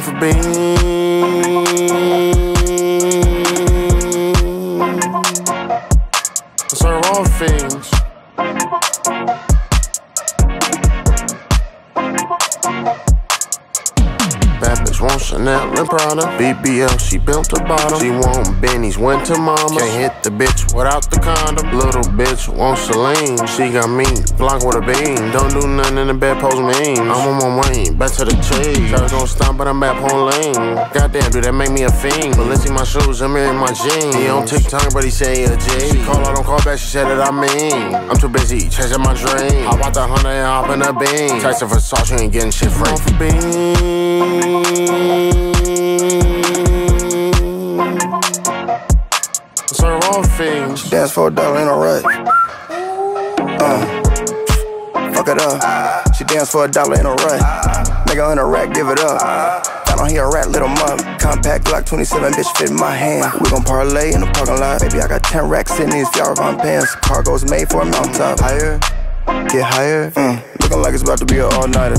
beans. Serve all fiends. Bad bitch want Chanel and Prada. BBL, she built a bottom. She want Benny's, went to mama. Can't hit the bitch without the condom. Little bitch want Celine. She got me blocked with a beam. Don't do nothing in the bed, pose memes. I'm on my way, back to the cheese. Try gon' stomp, but I'm back on lane. Goddamn, dude, that make me a fiend. Balenci my shoes, I'm in my jeans. He on TikTok, but he say he a G. She call, I don't call back, she said that I mean. I'm too busy chasing my dream. Hop out the hunter and hop in the beam. Tyson for sauce, you ain't getting shit free. For beans. Serve all fiends. Dance for a dollar in a rut. Uh, fuck it up. She dance for a dollar in a rut. Nigga in a rack, give it up. I don't hear a rat, little mug. Compact Glock 27, bitch fit in my hand. We gon' parlay in the parking lot. Baby, I got 10 racks in these Fjallraven pants. Cargo's made for a mountaintop. Higher, get higher. Mm, looking like it's about to be an all nighter.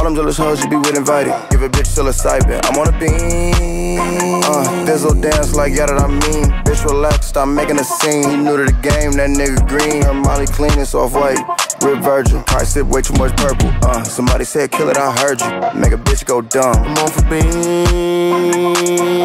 All them jealous hoes you be with invited. Give a bitch psilocybin. I'm on a beam. Uh, Fizzle dance like yeah that I mean. Bitch relax, stop making a scene. He new to the game, that nigga green. Her Molly clean, it's off white. Rip Virgil, probably sip way too much purple. Uh, somebody said kill it, I heard you. Make a bitch go dumb. I'm on for beans.